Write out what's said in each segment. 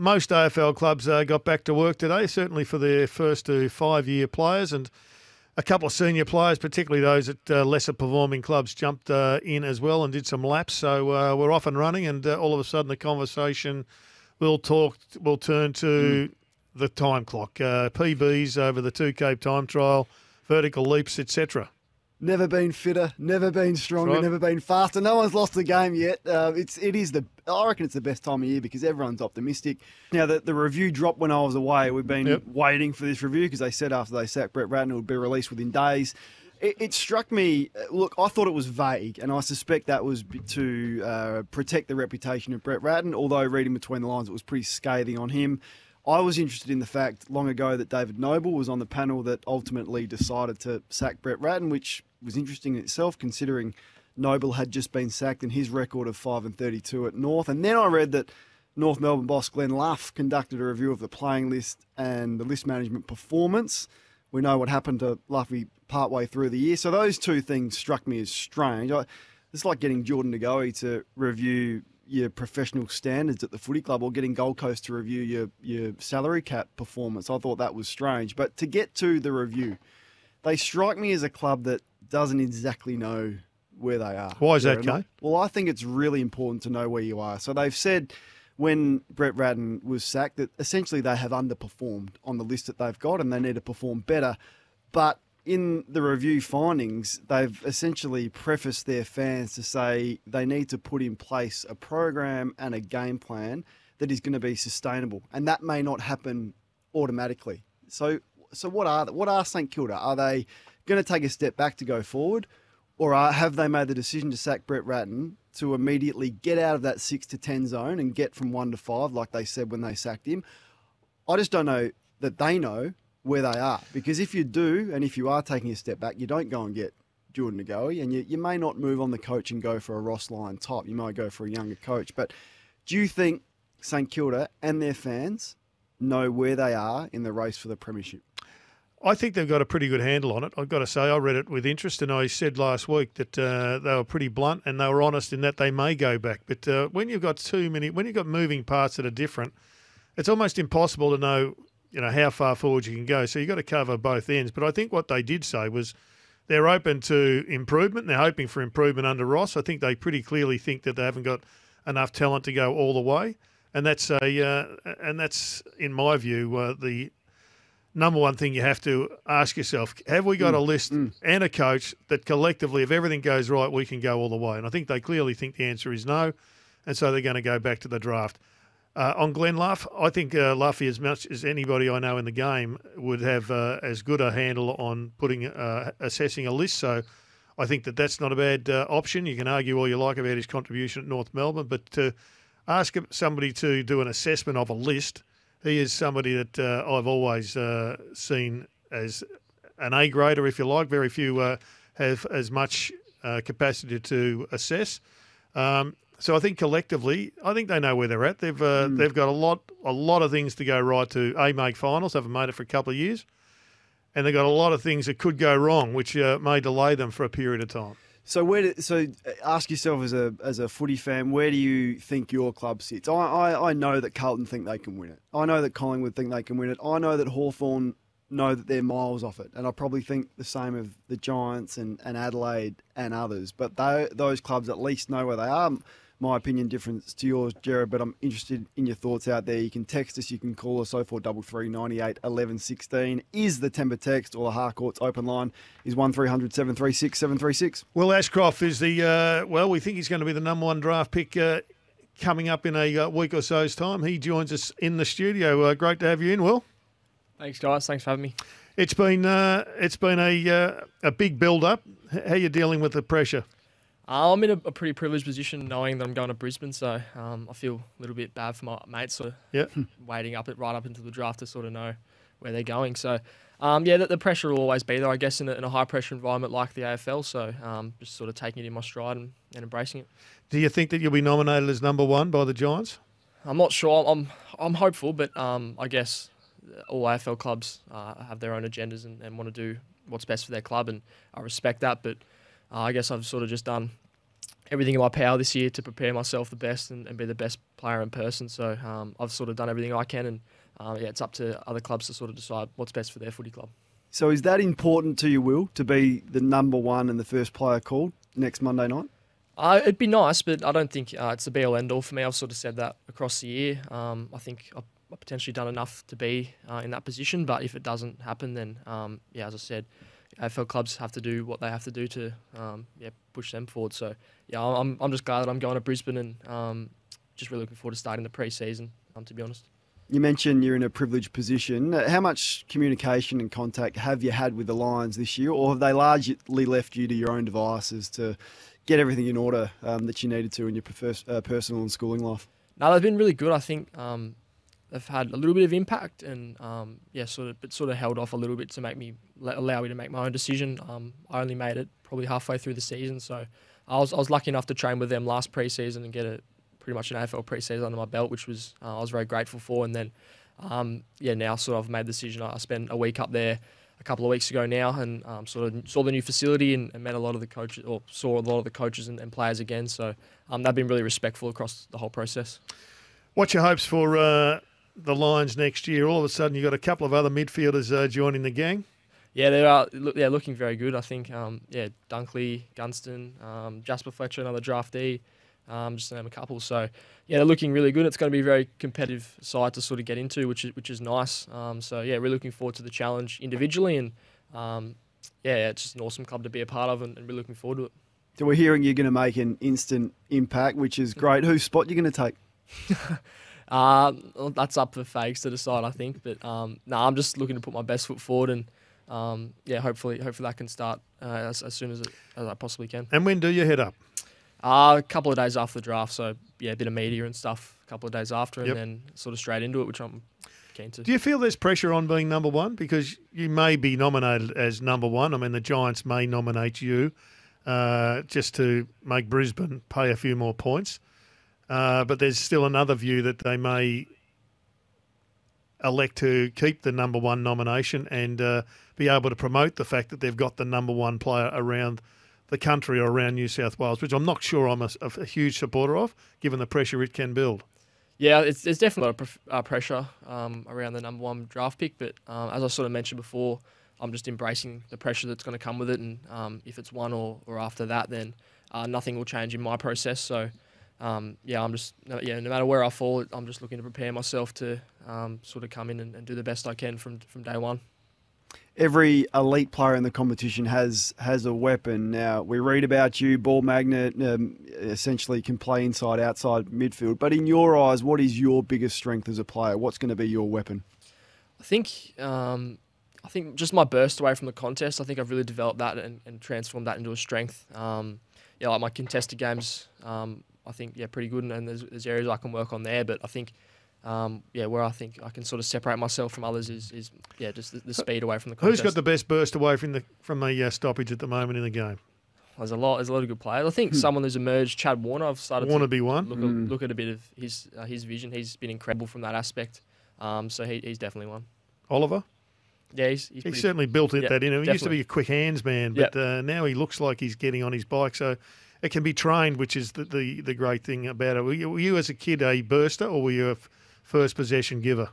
most AFL clubs uh, got back to work today, certainly for their first to five year players. And a couple of senior players, particularly those at uh, lesser performing clubs, jumped uh, in as well and did some laps. So uh, we're off and running, and uh, all of a sudden the conversation will talk will turn to mm. the time clock, uh, PBs over the two K time trial, vertical leaps, etc. Never been fitter, never been stronger, right. never been faster. No one's lost the game yet. Uh, it's it is the I reckon it's the best time of year because everyone's optimistic. Now the, the review dropped when I was away. We've been yep. waiting for this review because they said after they sacked Brett Ratten it would be released within days. It, it, struck me. Uh, look, I thought it was vague, and I suspect that was to uh, protect the reputation of Brett Ratten. Although reading between the lines, it was pretty scathing on him. I was interested in the fact long ago that David Noble was on the panel that ultimately decided to sack Brett Ratten, which was interesting in itself, considering Noble had just been sacked and his record of five and thirty-two at North. And then I read that North Melbourne boss Glenn Luff conducted a review of the playing list and the list management performance. We know what happened to Luffy partway through the year, so those two things struck me as strange. I, it's like getting Jordan De to review your professional standards at the footy club or getting Gold Coast to review your, your salary cap performance. I thought that was strange. But to get to the review, they strike me as a club that doesn't exactly know where they are. Why is that, Kate? Well, I think it's really important to know where you are. So they've said when Brett Ratten was sacked that essentially they have underperformed on the list that they've got and they need to perform better. But in the review findings, they've essentially prefaced their fans to say they need to put in place a program and a game plan that is going to be sustainable, and that may not happen automatically. So, so what are what are St Kilda? Are they going to take a step back to go forward, or are, have they made the decision to sack Brett Ratten to immediately get out of that six to ten zone and get from one to five, like they said when they sacked him? I just don't know that they know where they are. Because if you do, and if you are taking a step back, you don't go and get Jordan De and you, you may not move on the coach and go for a Ross Lyon type. You might go for a younger coach. But do you think St Kilda and their fans know where they are in the race for the premiership? I think they've got a pretty good handle on it. I've got to say, I read it with interest, and I said last week that uh, they were pretty blunt and they were honest in that they may go back. But uh, when you've got too many, when you've got moving parts that are different, it's almost impossible to know you know how far forward you can go. So you've got to cover both ends. But I think what they did say was they're open to improvement. They're hoping for improvement under Ross. I think they pretty clearly think that they haven't got enough talent to go all the way, and that's a uh, and that's in my view uh, the number one thing you have to ask yourself: Have we got mm, a list mm. and a coach that collectively, if everything goes right, we can go all the way? And I think they clearly think the answer is no, and so they're going to go back to the draft. Uh, on Glenn Luff, I think uh, Luffy, as much as anybody I know in the game, would have uh, as good a handle on putting uh, assessing a list. So I think that that's not a bad uh, option. You can argue all you like about his contribution at North Melbourne, but to ask somebody to do an assessment of a list, he is somebody that uh, I've always seen as an A grader, if you like. Very few have as much capacity to assess. Um, so I think collectively, I think they know where they're at. They've uh, mm. they've got a lot a lot of things to go right to a make finals. Haven't made it for a couple of years, and they've got a lot of things that could go wrong, which uh, may delay them for a period of time. So where? Do, so uh, ask yourself as a as a footy fan, where do you think your club sits? I, I, I know that Carlton think they can win it. I know that Collingwood think they can win it. I know that Hawthorn know that they're miles off it. And I probably think the same of the Giants and, and Adelaide and others. But they, those clubs at least know where they are my opinion difference to yours, Gerard, but I'm interested in your thoughts out there. You can text us, you can call us 0433 98 11 16 is the Timber text or the Harcourt's open line is 1300 736 736. Well, Ashcroft is the, uh, well, we think he's going to be the number one draft pick uh, coming up in a uh, week or so's time. He joins us in the studio. Uh, great to have you in, Will. Thanks, guys. Thanks for having me. It's been uh, it's been a uh, a big build up. How are you dealing with the pressure? Uh, I'm in a, a, pretty privileged position knowing that I'm going to Brisbane, so um, I feel a little bit bad for my mates, sort of yep. waiting up it right up into the draft to sort of know where they're going. So, um, yeah, the, the, pressure will always be there, I guess, in a, in a high pressure environment like the AFL. So, um, just sort of taking it in my stride and, and, embracing it. Do you think that you'll be nominated as number one by the Giants? I'm not sure. I'm I'm hopeful, but um, I guess all AFL clubs uh, have their own agendas and, and want to do what's best for their club, and I respect that. But uh, I guess I've sort of just done everything in my power this year to prepare myself the best and, and be the best player in person. So um, I've sort of done everything I can, and uh, yeah, it's up to other clubs to sort of decide what's best for their footy club. So is that important to you, Will, to be the number one and the first player called next Monday night? Uh, it'd be nice, but I don't think uh, it's the be all end all for me. I've sort of said that across the year. Um, I think I've potentially done enough to be uh, in that position, but if it doesn't happen, then um, yeah, as I said, AFL clubs have to do what they have to do to um, yeah push them forward. So yeah, I'm I'm just glad that I'm going to Brisbane and um, just really looking forward to starting the pre-season. Um, to be honest. You mentioned you're in a privileged position. Uh, how much communication and contact have you had with the Lions this year, or have they largely left you to your own devices to get everything in order um, that you needed to in your uh, personal and schooling life? No, they've been really good. I think um, they've had a little bit of impact and um, yeah, sort of, but sort of held off a little bit to make me allow me to make my own decision. Um, I only made it probably halfway through the season, so I was I was lucky enough to train with them last preseason and get a pretty much an AFL preseason under my belt, which was uh, I was very grateful for. And then um, yeah, now sort of made the decision. I spent a week up there a couple of weeks ago now and um, sort of saw the new facility and, and, met a lot of the coaches or saw a lot of the coaches and, and players again. So um, they've been really respectful across the whole process. What's your hopes for uh, the Lions next year? All of a sudden, you've got a couple of other midfielders uh, joining the gang. Yeah, they are. They're looking very good. I think. Um, yeah, Dunkley, Gunston, um, Jasper Fletcher, another draftee. Um, just to name a couple. So yeah, they're looking really good. It's going to be a very competitive side to sort of get into, which is which is nice. Um, so yeah, really looking forward to the challenge individually, and um, yeah, it's just an awesome club to be a part of, and, and really looking forward to it. So we're hearing you're going to make an instant impact, which is great. Whose spot you going to take? uh, that's up for Fags to decide, I think. But um, no, I'm just looking to put my best foot forward, and um, yeah, hopefully, hopefully that can start uh, as, as soon as, it, as I possibly can. And when do you head up? Uh, a couple of days after the draft, so yeah, a bit of media and stuff. A couple of days after, yep. and then sort of straight into it, which I'm keen to. Do you feel there's pressure on being number one because you may be nominated as number one? I mean, the Giants may nominate you uh, just to make Brisbane pay a few more points, uh, but there's still another view that they may elect to keep the number one nomination and uh, be able to promote the fact that they've got the number one player around the country or around New South Wales, which I'm not sure I'm a, a huge supporter of, given the pressure it can build. Yeah, it's, there's definitely a lot of uh, pressure um, around the number one draft pick, but um, as I sort of mentioned before, I'm just embracing the pressure that's going to come with it, and um, if it's one or, or after that, then uh, nothing will change in my process. So, um, yeah, I'm just yeah, no matter where I fall, I'm just looking to prepare myself to um, sort of come in and, and do the best I can from from day one every elite player in the competition has has a weapon. Now we read about you, ball magnet, um, essentially can play inside, outside, midfield. But in your eyes, what is your biggest strength as a player? What's going to be your weapon? I think um, I think just my burst away from the contest. I think I've really developed that and, and transformed that into a strength. Um, yeah, like my contested games, um, I think yeah pretty good, and, and there's, there's areas I can work on there. But I think um, yeah, where I think I can sort of separate myself from others is, is yeah, just the, the speed away from the contest. Who's got the best burst away from the from the uh, stoppage at the moment in the game? There's a lot. There's a lot of good players. I think hmm. someone who's emerged, Chad Warner. I've started Warner to be one. Look, mm. look at a bit of his uh, his vision. He's been incredible from that aspect. Um, so he, he's definitely one. Oliver. Yeah, he's, he's, he's certainly built it, that in him. He used to be a quick hands man, but yep. uh, now he looks like he's getting on his bike. So it can be trained, which is the the, the great thing about it. Were you, were you, as a kid a burster, or were you a first possession giver?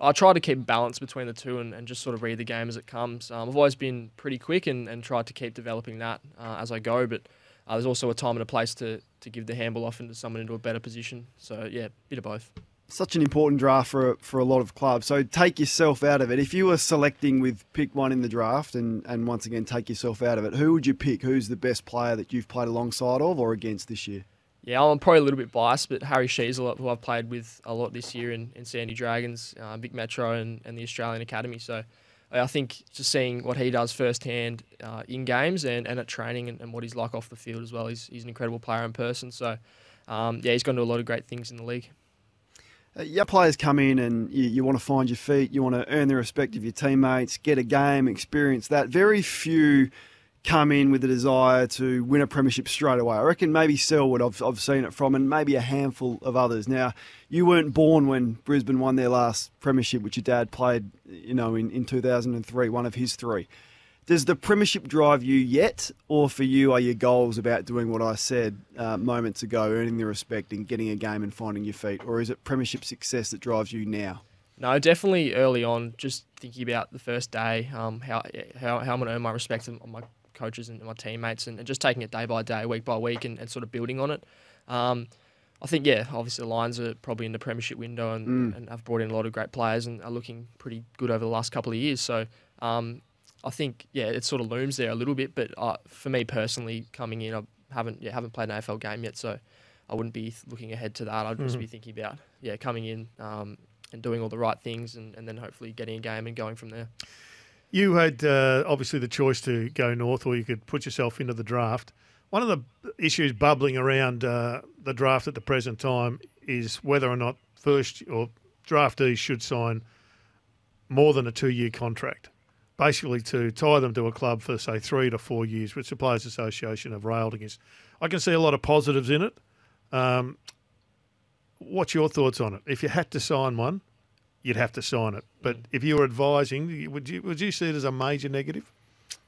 I try to keep balance between the two and, and just sort of read the game as it comes. Um, I've always been pretty quick and, and tried to keep developing that uh, as I go, but uh, there's also a time and a place to, to give the handball off into someone into a better position. So, yeah, bit of both. Such an important draft for, for a lot of clubs. So, take yourself out of it. If you were selecting with pick one in the draft and, and once again take yourself out of it, who would you pick? Who's the best player that you've played alongside of or against this year? Yeah, I'm probably a little bit biased, but Harry Sheezel, who I've played with a lot this year in, in Sandy Dragons, uh, Vic Metro, and, and the Australian Academy. So I think just seeing what he does firsthand uh, in games and, and at training and, and, what he's like off the field as well, he's, he's an incredible player in person. So um, yeah, he's gone to a lot of great things in the league. Uh, your players come in and you, you want to find your feet, you want to earn the respect of your teammates, get a game, experience that. Very few come in with a desire to win a premiership straight away. I reckon maybe Selwood, I've, I've seen it from, and maybe a handful of others. Now, you weren't born when Brisbane won their last premiership, which your dad played, you know, in, in 2003, one of his three. Does the premiership drive you yet, or for you are your goals about doing what I said uh, moments ago, earning the respect and getting a game and finding your feet, or is it premiership success that drives you now? No, definitely early on, just thinking about the first day, um, how, how, how I'm going to earn my respect on my coaches and my teammates, and, and, just taking it day by day, week by week, and, and sort of building on it. Um, I think, yeah, obviously the Lions are probably in the premiership window and, mm. and have brought in a lot of great players and are looking pretty good over the last couple of years. So um, I think yeah, it sort of looms there a little bit. But uh, for me personally, coming in, I haven't yeah haven't played an AFL game yet, so I wouldn't be looking ahead to that. I'd mm-hmm. just be thinking about yeah coming in um, and doing all the right things, and, and then hopefully getting a game and going from there. You had uh, obviously the choice to go north, or you could put yourself into the draft. One of the issues bubbling around uh, the draft at the present time is whether or not first or draftees should sign more than a two-year contract basically to tie them to a club for say three to four years, which the Players Association have railed against. I can see a lot of positives in it. Um, what's your thoughts on it? If you had to sign one, you'd have to sign it. But mm. if you were advising, would you would you see it as a major negative?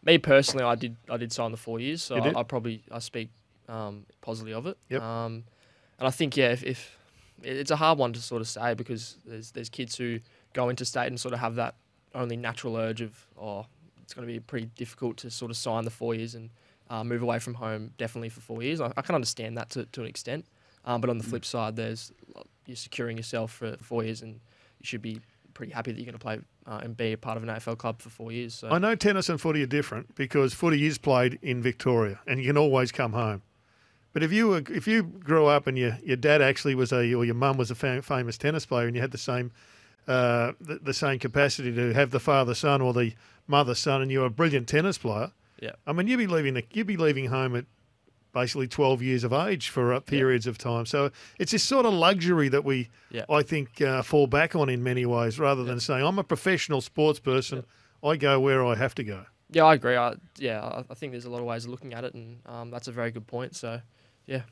Me personally, I did I did sign the four years, so I, I, probably I speak um, positively of it. Yep. Um, and I think yeah, if, if it's a hard one to sort of say because there's there's kids who go into state and sort of have that only natural urge of, oh, it's going to be pretty difficult to sort of sign the four years and uh, move away from home definitely for four years. I, I can understand that to, to an extent. Um, but on the flip side, there's you're securing yourself for four years and you should be pretty happy that you're going to play uh, and be a part of an AFL club for four years. So. I know tennis and footy are different because footy is played in Victoria and you can always come home. But if you were, if you grew up and your your dad actually was a or your mum was a fam- famous tennis player and you had the same uh, the, the, same capacity to have the father son or the mother son, and you're a brilliant tennis player. Yeah. I mean, you'd be leaving the, you'd be leaving home at basically 12 years of age for uh, periods yeah. of time. So it's this sort of luxury that we, yeah. I think, uh, fall back on in many ways, rather than saying I'm a professional sports person. I go where I have to go. Yeah, I agree. I, yeah, I think there's a lot of ways of looking at it, and um, that's a very good point. So, yeah.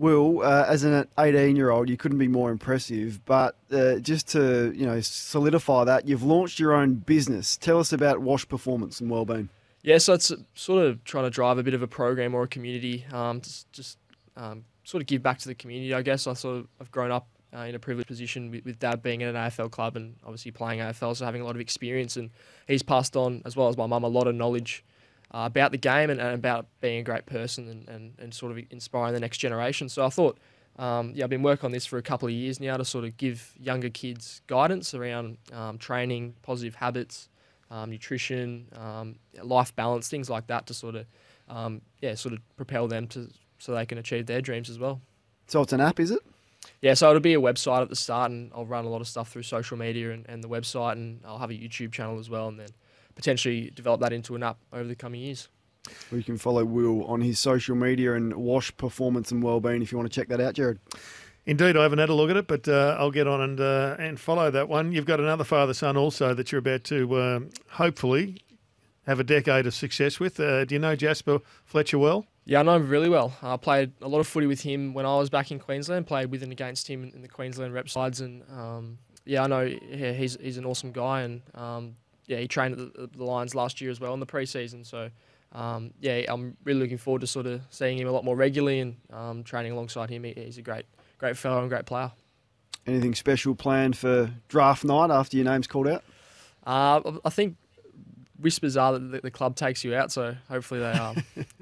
Will, uh, as an 18 year old, you couldn't be more impressive. But uh, just to you know solidify that, you've launched your own business. Tell us about Wash Performance and Wellbeing. Yeah, so it's sort of trying to drive a bit of a program or a community, um, just, just um, sort of give back to the community. I guess I sort of I've grown up uh, in a privileged position with, with, dad being in an AFL club and obviously playing AFL, so having a lot of experience, and he's passed on as well as my mum a lot of knowledge uh, about the game and, and, about being a great person and, and, and sort of inspiring the next generation. So I thought, um, yeah, I've been working on this for a couple of years now to sort of give younger kids guidance around um, training, positive habits, um, nutrition, um, life balance, things like that to sort of, um, yeah, sort of propel them to so they can achieve their dreams as well. So it's an app, is it? Yeah, so it'll be a website at the start, and I'll run a lot of stuff through social media and, and the website, and I'll have a YouTube channel as well, and then potentially develop that into an app over the coming years. Well, you can follow Will on his social media and Wash Performance and Wellbeing if you want to check that out, Gerard. Indeed, I haven't had a look at it, but uh, I'll get on and uh, and follow that one. You've got another father son also that you're about to uh, hopefully have a decade of success with. Uh, do you know Jasper Fletcher well? Yeah, I know him really well. I played a lot of footy with him when I was back in Queensland. Played with and against him in the Queensland rep sides, and um, yeah, I know yeah, he's he's an awesome guy, and um, yeah, he trained at the, the Lions last year as well in the preseason. So, um, yeah, I'm really looking forward to sort of seeing him a lot more regularly and um, training alongside him. He, he's a great, great fellow and great player. Anything special planned for draft night after your name's called out? Uh, I think whispers are that the, the, club takes you out, so hopefully they, um,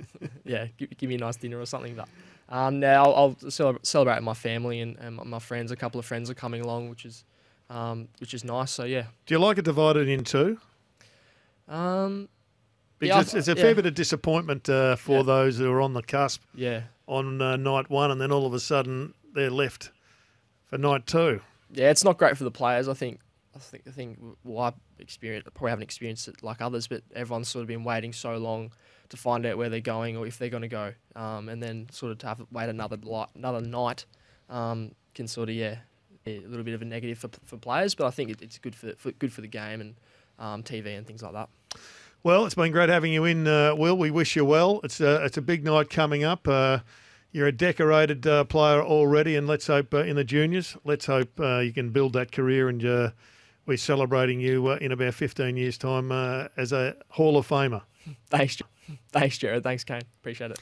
yeah, give, give, me a nice dinner or something. But um, now I'll, I'll celebrate, celebrate with my family and, and my friends. A couple of friends are coming along, which is um, which is nice. So yeah. Do you like it divided in two? Um, because yeah, it's a yeah. fair bit of disappointment uh, for yeah. those who are on the cusp. Yeah. On uh, night one, and then all of a sudden they're left for night two. Yeah, it's not great for the players. I think. I think. I think. Well, I experience probably haven't experienced it like others, but everyone's sort of been waiting so long to find out where they're going or if they're going to go, um, and then sort of to have to wait another another night um, can sort of yeah a little bit of a negative for, for players, but I think it, it's good for, for, good for the game and um, TV and things like that. Well, it's been great having you in, uh, Will. We wish you well. It's a, it's a big night coming up. Uh, you're a decorated uh, player already, and let's hope uh, in the juniors, let's hope uh, you can build that career and uh, we're celebrating you uh, in about 15 years' time uh, as a Hall of Famer. Thanks, thanks, Gerard. Thanks, Kane. Appreciate it.